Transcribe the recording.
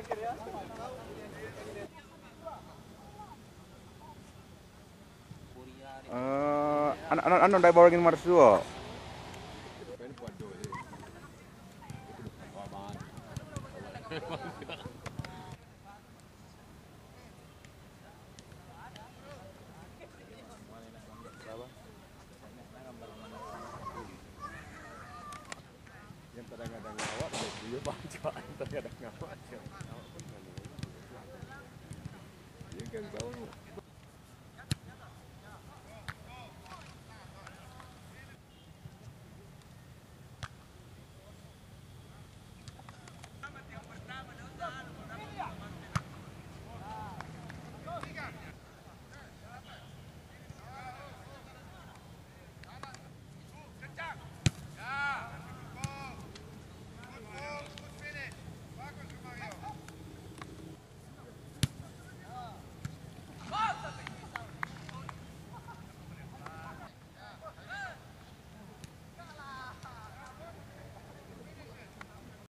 Eh, ano ano ano dai borongin marsuo. Yang kadang-kadang ngawak, dia kadang-kadang ngawak. Ya kan tahu.